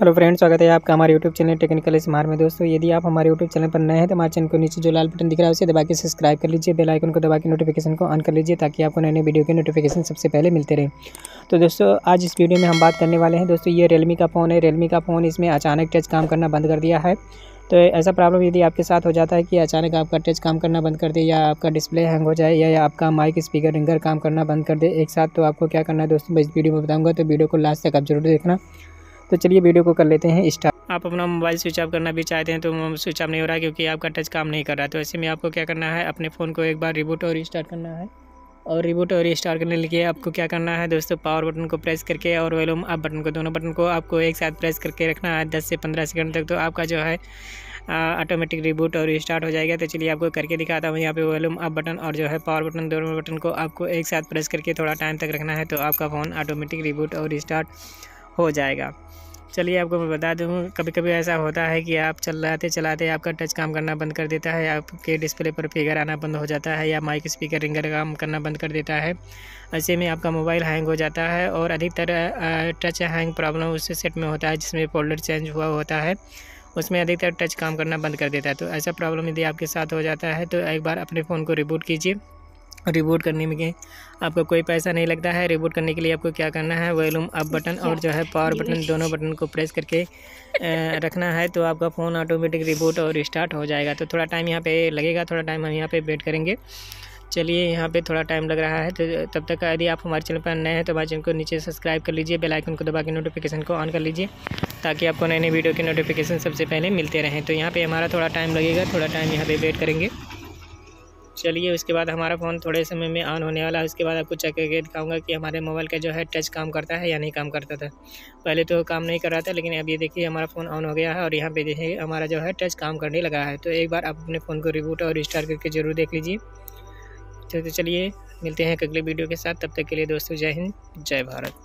Hello friends स्वागत है आपका हमारे यूट्यूब चैनल टेक्निकल स्मार में। दोस्तों यदि आप हमारे यूट्यूब चैनल पर नए हैं तो हमारे चैनल को नीचे जो लाल बटन दिख रहा है उसे दबा के सब्सक्राइब कर लीजिए बेल आइकन को दबा के नोटिफिकेशन को ऑन कर लीजिए ताकि आपको नए नए वीडियो के नोटिफिकेशन सबसे पहले मिलते रहे। तो दोस्तों आज इस वीडियो में हम बात करने वाले हैं। दोस्तों ये रियलमी का फ़ोन है। रियलमी का फ़ोन इसमें अचानक टच काम करना बंद कर दिया है। तो ऐसा प्रॉब्लम यदि आपके साथ हो जाता है कि अचानक आपका टच काम करना बंद कर दे या आपका डिस्प्ले हैंग हो जाए या, या आपका माइक स्पीकर रिंगर काम करना बंद कर दे एक साथ तो आपको क्या करना है दोस्तों मैं इस वीडियो में बताऊँगा। तो वीडियो को लास्ट तक आप ज़रूर देखना। तो चलिए वीडियो को कर लेते हैं स्टार्ट। आप अपना मोबाइल स्विच ऑफ़ करना भी चाहते हैं तो स्विच ऑफ़ नहीं हो रहा है क्योंकि आपका टच काम नहीं कर रहा। है तो ऐसे में आपको क्या करना है, अपने फ़ोन को एक बार रिबूट और रिस्टार्ट करना है। और रिबूट और रिस्टार्ट करने के लिए आपको क्या करना है दोस्तों पावर बटन को प्रेस करके और वॉल्यूम अप बटन को, दोनों बटन को आपको एक साथ प्रेस करके रखना है दस से पंद्रह सेकंड तक। तो आपका जो है ऑटोमेटिक रिबूट और रिस्टार्ट हो जाएगा। तो चलिए आपको करके दिखाता हूँ, यहाँ पे वॉल्यूम अप बटन और जो है पावर बटन दोनों बटन को आपको एक साथ प्रेस करके थोड़ा टाइम तक रखना है। तो आपका फ़ोन ऑटोमेटिक रिबूट और रिस्टार्ट हो जाएगा। चलिए आपको मैं बता दूँ कभी कभी ऐसा होता है कि आप चलाते चलाते आपका टच काम करना बंद कर देता है, आपके डिस्प्ले पर फिगर आना बंद हो जाता है या माइक स्पीकर रिंगर काम करना बंद कर देता है। ऐसे में आपका मोबाइल हैंग हो जाता है और अधिकतर टच हैंग प्रॉब्लम उस सेट में होता है जिसमें फोल्डर चेंज हुआ होता है। उसमें अधिकतर टच काम करना बंद कर देता है। तो ऐसा प्रॉब्लम यदि आपके साथ हो जाता है तो एक बार अपने फ़ोन को रिबूट कीजिए। रिबूट करने में आपको कोई पैसा नहीं लगता है, रिबूट करने के लिए आपको क्या करना है, वॉल्यूम अप बटन और जो है पावर बटन दोनों बटन को प्रेस करके रखना है तो आपका फ़ोन ऑटोमेटिक रिबूट और स्टार्ट हो जाएगा। तो थोड़ा टाइम यहाँ पे लगेगा, थोड़ा टाइम हम यहाँ पे वेट करेंगे। चलिए यहाँ पे थोड़ा टाइम लग रहा है तो तब तक यदि आप हमारे चैनल पर नए हैं तो हमारे चैनल को नीचे सब्सक्राइब कर लीजिए, बेल आइकन को दबा के नोटिफिकेशन को ऑन कर लीजिए, ताकि आपको नए नए वीडियो के नोटिफिकेशन सबसे पहले मिलते रहें। तो यहाँ पे हमारा थोड़ा टाइम लगेगा, थोड़ा टाइम यहाँ पे वेट करेंगे। चलिए उसके बाद हमारा फ़ोन थोड़े समय में ऑन होने वाला है। उसके बाद आपको चेक करके दिखाऊँगा कि हमारे मोबाइल का जो है टच काम करता है या नहीं काम करता था। पहले तो काम नहीं कर रहा था लेकिन अब ये देखिए हमारा फ़ोन ऑन हो गया है और यहाँ पे देखिए हमारा जो है टच काम करने लगा है। तो एक बार आप अपने फ़ोन को रिबूट और रिस्टार करके ज़रूर देख लीजिए। तो, तो चलिए मिलते हैं अगले वीडियो के साथ। तब तक के लिए दोस्तों जय हिंद जय भारत।